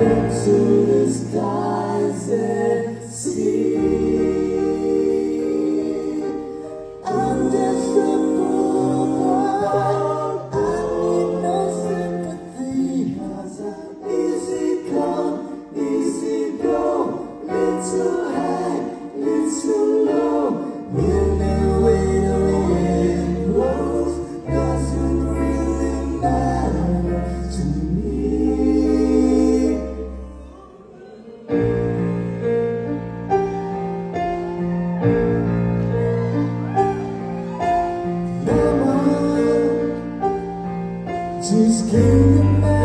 Look up just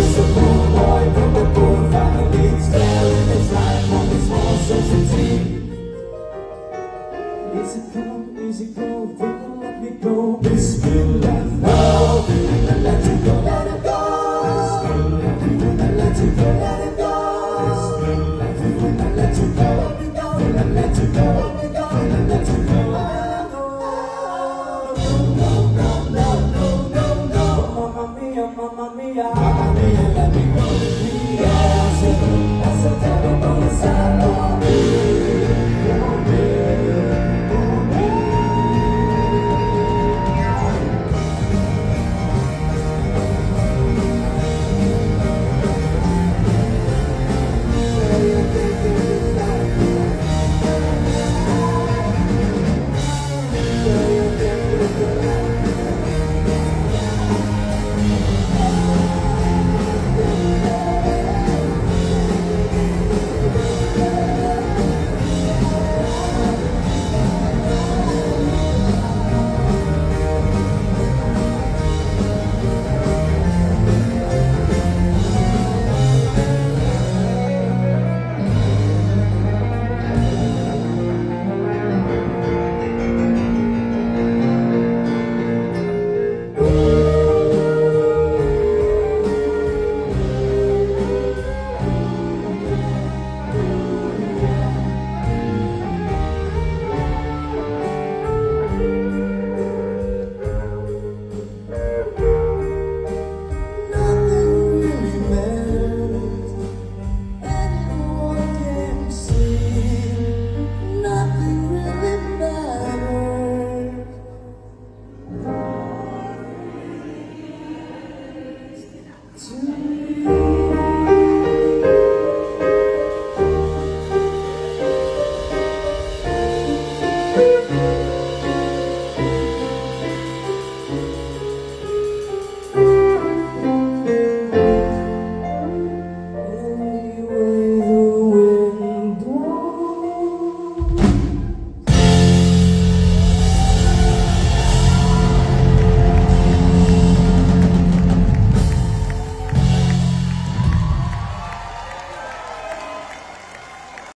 just a poor boy from a poor family, staring his life on his small society. Easy come, easy go, don't let me go. Will not let go, let it go. Will not let go, let it go. Will not let go, let it go, will let you go, let it go, will let go.